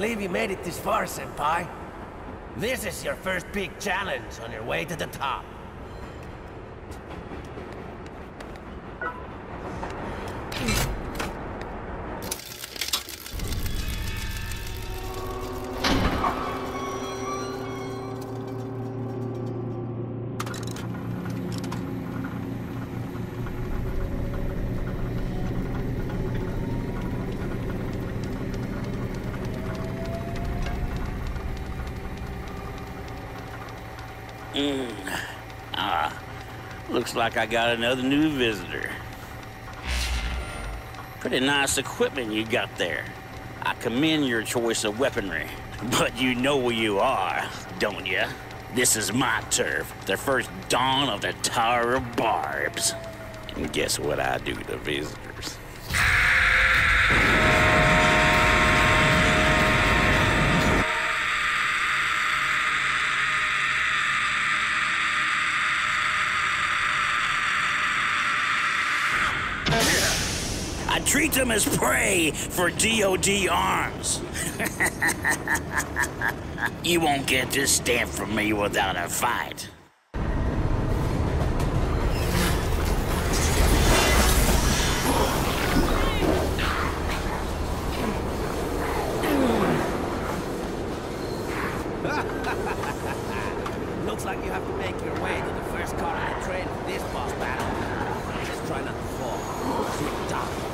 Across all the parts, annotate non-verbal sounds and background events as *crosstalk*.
believe you made it this far, Senpai. This is your first big challenge on your way to the top. Looks like I got another new visitor. Pretty nice equipment you got there. I commend your choice of weaponry. But you know where you are, don't you? This is my turf, the first dawn of the Tower of Barbs. And guess what I do to visitors? I treat them as prey for DOD arms. *laughs* you won't get this stamp from me without a fight. *laughs* Looks like you have to make your way to the first car on the train for this boss battle. Just try not to fall.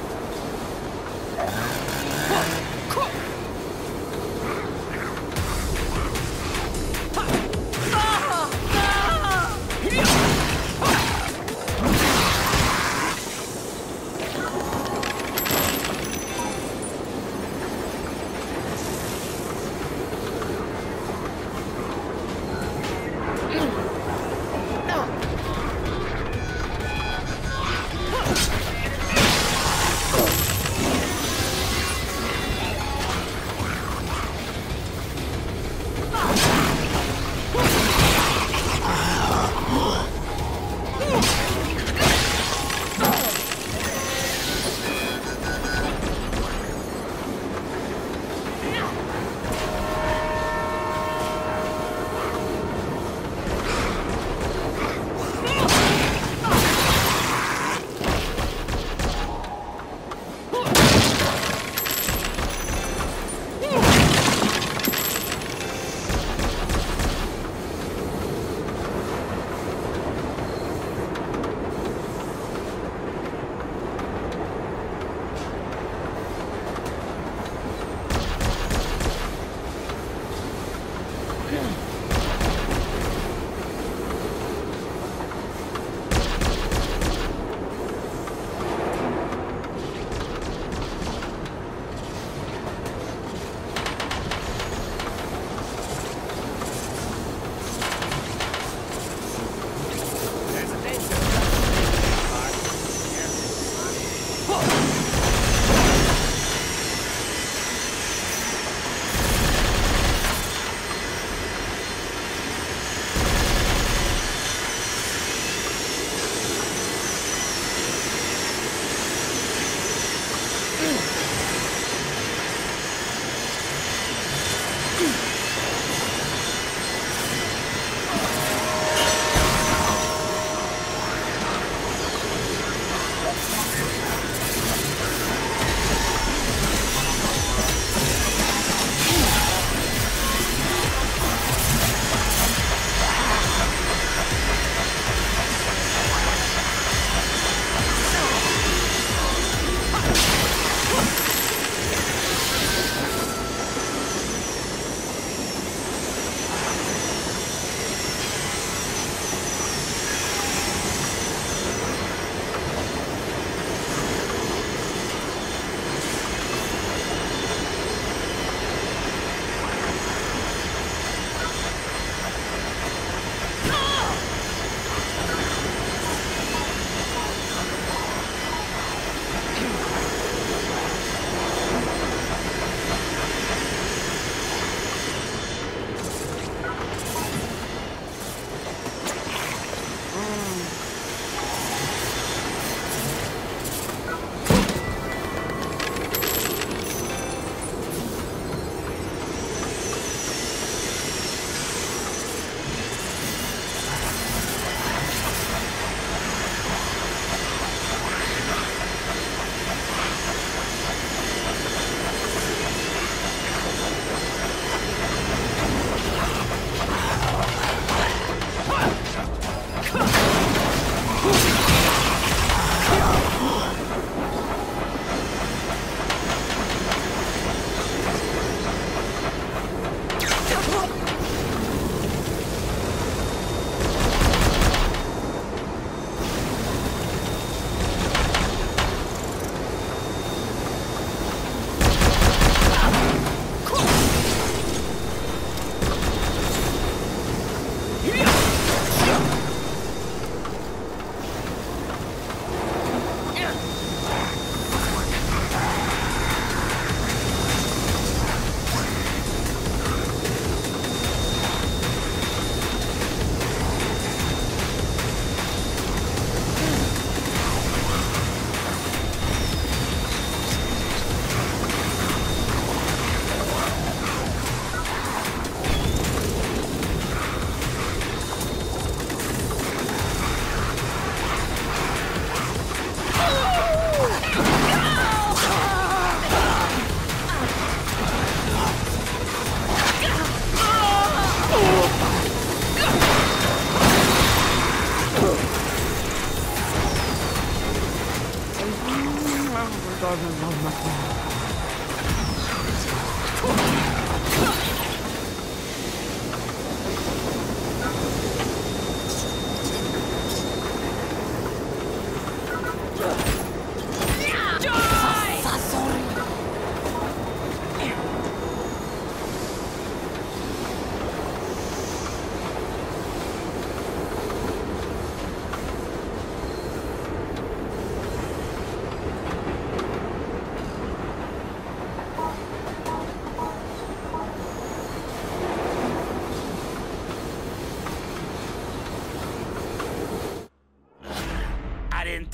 I didn't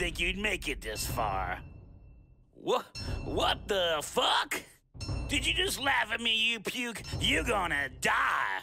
think you'd make it this far. What? What the fuck? Did you just laugh at me, you puke? You're gonna die.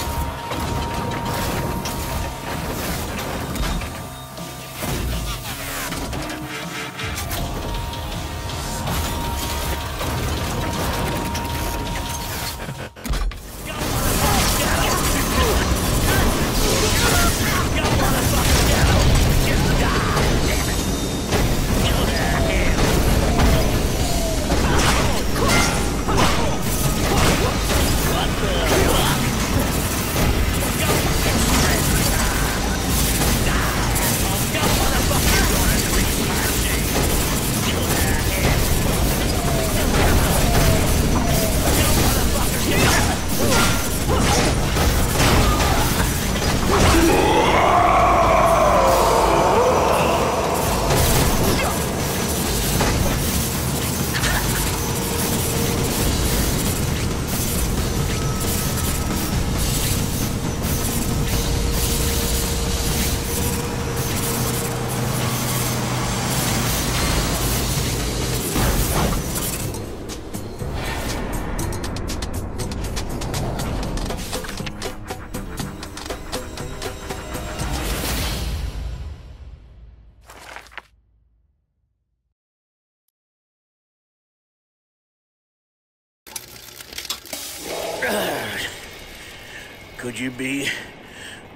Could you be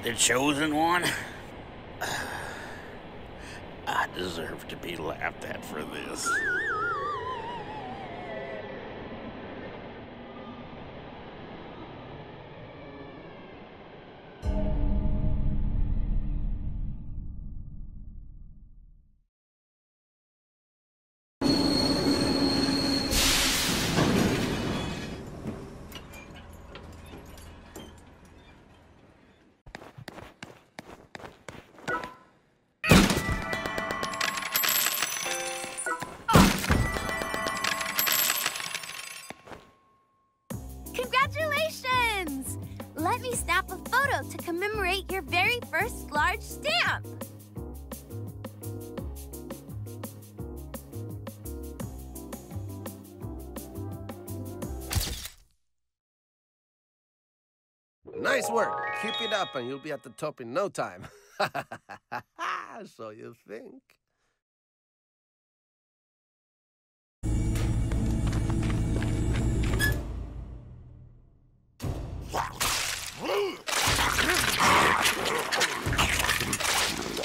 the chosen one? *sighs* I deserve to be laughed at for this. commemorate your very first large stamp. Nice work. Keep it up and you'll be at the top in no time. *laughs* so you think. Wow. Oh, my God.